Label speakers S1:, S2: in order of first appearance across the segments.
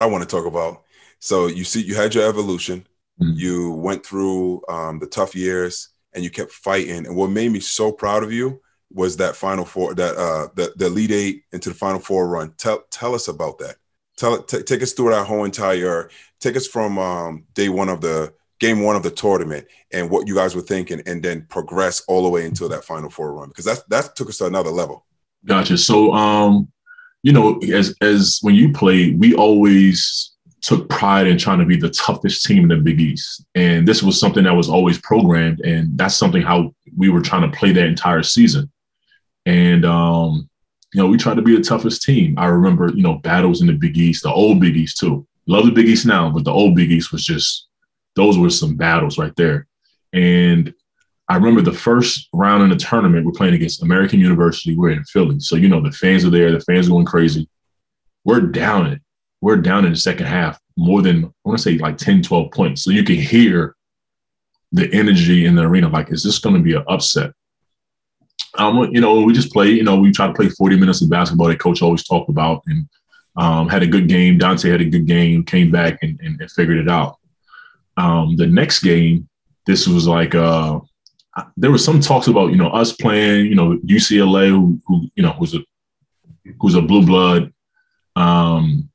S1: I want to talk about. So you see, you had your evolution. Mm-hmm. You went through um, the tough years, and you kept fighting. And what made me so proud of you was that final four, that uh, the the Elite Eight into the final four run. Tell tell us about that. Tell t- take us through that whole entire. Take us from um, day one of the game one of the tournament and what you guys were thinking, and then progress all the way until that final four run because that that took us to another level.
S2: Gotcha. So, um, you know, as as when you played, we always took pride in trying to be the toughest team in the Big East, and this was something that was always programmed, and that's something how we were trying to play that entire season. And um, you know, we tried to be the toughest team. I remember, you know, battles in the Big East, the old Big East too. Love the Big East now, but the old Big East was just those were some battles right there. And I remember the first round in the tournament, we're playing against American University. We're in Philly. So, you know, the fans are there, the fans are going crazy. We're down it. We're down in the second half more than, I want to say like 10, 12 points. So you can hear the energy in the arena. Like, is this going to be an upset? Um, you know, we just play, you know, we try to play 40 minutes of basketball that coach always talked about and um, had a good game. Dante had a good game, came back and, and, and figured it out. Um, the next game, this was like, uh, there was some talks about, you know, us playing, you know, UCLA, who, who you know, who's a, who's a blue blood. Um,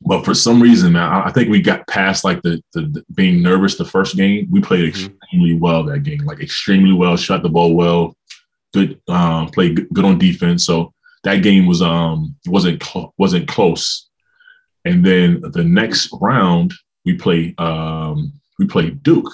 S2: but for some reason, man, I, think we got past like the, the, the, being nervous the first game. We played mm-hmm. extremely well that game, like extremely well, shot the ball well, good, um, played good, good on defense. So that game was um wasn't cl- wasn't close. And then the next round we play um we played Duke.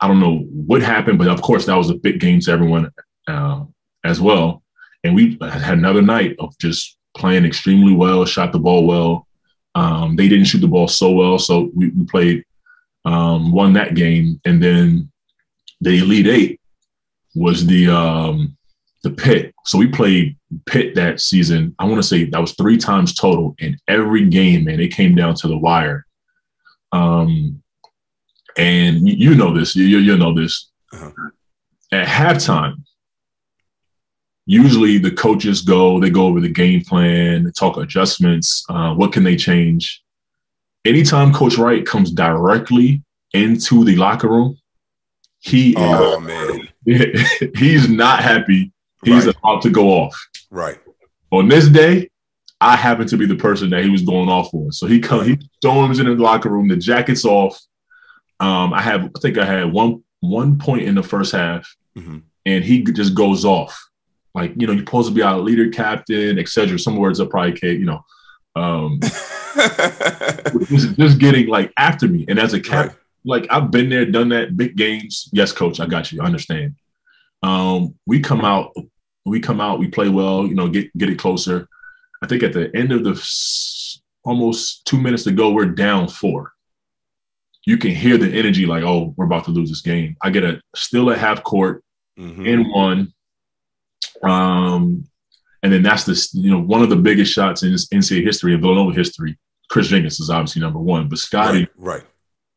S2: I don't know what happened, but of course that was a big game to everyone uh, as well. And we had another night of just playing extremely well, shot the ball well. Um, they didn't shoot the ball so well, so we, we played, um, won that game, and then the Elite Eight was the um, the Pitt. So we played Pitt that season. I want to say that was three times total, in every game, man, it came down to the wire. Um, and you, know this, you, you know this. Uh-huh. At halftime, usually the coaches go, they go over the game plan, talk adjustments, uh, what can they change. Anytime Coach Wright comes directly into the locker room, he
S1: oh man,
S2: he's not happy. He's right. about to go off.
S1: Right.
S2: On this day, I happen to be the person that he was going off on. So he comes, he storms into the locker room, the jacket's off, um, I have, I think I had one one point in the first half, mm-hmm. and he just goes off. Like you know, you're supposed to be our leader, captain, etc. Some words are probably, you know, um, just, just, getting like after me. And as a cap, right. like I've been there, done that, big games. Yes, coach, I got you. I understand. Um, we come out, we come out, we play well. You know, get get it closer. I think at the end of the almost two minutes to go, we're down four you can hear the energy like, oh, we're about to lose this game. I get a still a half court mm-hmm. in one. Um, and then that's the you know one of the biggest shots in NCAA history in Villanova history. Kris Jenkins is obviously number one, but Scottie,
S1: right, right.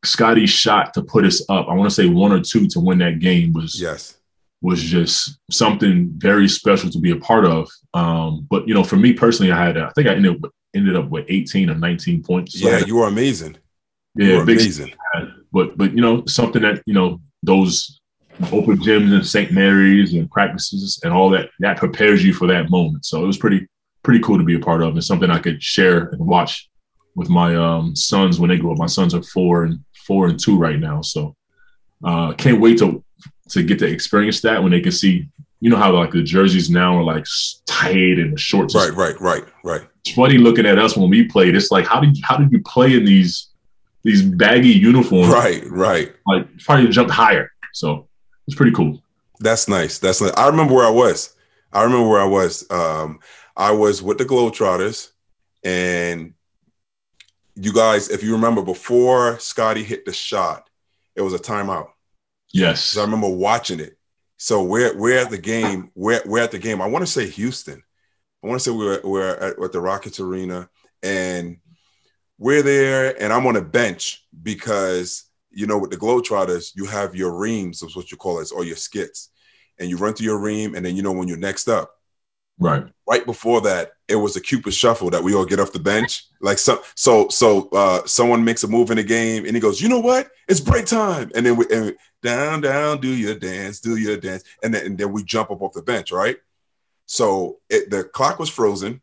S2: Scottie's shot to put us up. I want to say one or two to win that game was
S1: yes
S2: was just something very special to be a part of. Um, but you know, for me personally, I had I think I ended up, ended up with 18 or 19 points.
S1: So yeah, you were amazing.
S2: Yeah, big, amazing. But but you know something that you know those open gyms and St. Mary's and practices and all that that prepares you for that moment. So it was pretty pretty cool to be a part of and something I could share and watch with my um, sons when they grow up. My sons are four and four and two right now, so uh, can't wait to to get to experience that when they can see. You know how like the jerseys now are like tight and the shorts.
S1: Right, right, right, right.
S2: It's funny looking at us when we played. It's like how did how did you play in these these baggy uniforms.
S1: Right, right.
S2: Like probably jumped higher. So it's pretty cool.
S1: That's nice. That's nice. I remember where I was. I remember where I was. Um, I was with the Globetrotters, and you guys, if you remember, before Scottie hit the shot, it was a timeout.
S2: Yes,
S1: so I remember watching it. So we're we're at the game. We're we're at the game. I want to say Houston. I want to say we we're we're at, at the Rockets Arena, and we're there and I'm on a bench because you know with the Globetrotters, you have your reams, is what you call it, or your skits. And you run through your ream, and then you know when you're next up.
S2: Right.
S1: Right before that, it was a Cupid shuffle that we all get off the bench. Like so, so, so uh, someone makes a move in the game, and he goes, "You know what? It's break time." And then we and down, down, do your dance, do your dance, and then and then we jump up off the bench, right? So it, the clock was frozen.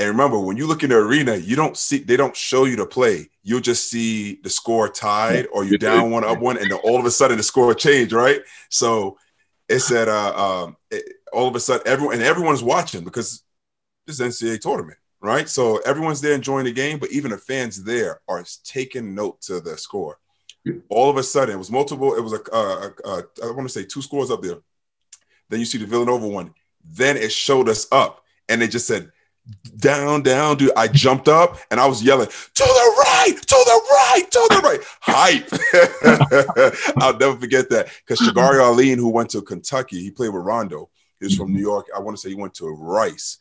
S1: And remember, when you look in the arena, you don't see they don't show you the play. You'll just see the score tied or you down one, up one, and then all of a sudden the score changed, right? So it said uh, um, it, all of a sudden everyone and everyone's watching because this NCAA tournament, right? So everyone's there enjoying the game, but even the fans there are taking note to the score. All of a sudden, it was multiple. It was a, a, a I want to say two scores up there. Then you see the Villanova one. Then it showed us up, and it just said down, down, dude. I jumped up and I was yelling to the right, to the right, to the right. Hype. I'll never forget that because Shagari Alleyne, who went to Kentucky, he played with Rondo. He's from New York. I want to say he went to Rice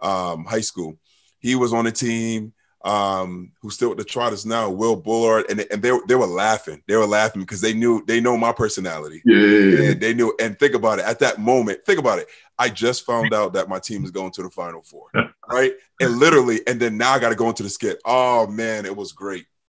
S1: um, High School. He was on the team. Um, who's still with the Trotters now, Will Bullard, and, and they, they were laughing. They were laughing because they knew they know my personality.
S2: Yeah,
S1: and they knew. And think about it. At that moment, think about it. I just found out that my team is going to the Final Four, right? And literally, and then now I got to go into the skit. Oh man, it was great.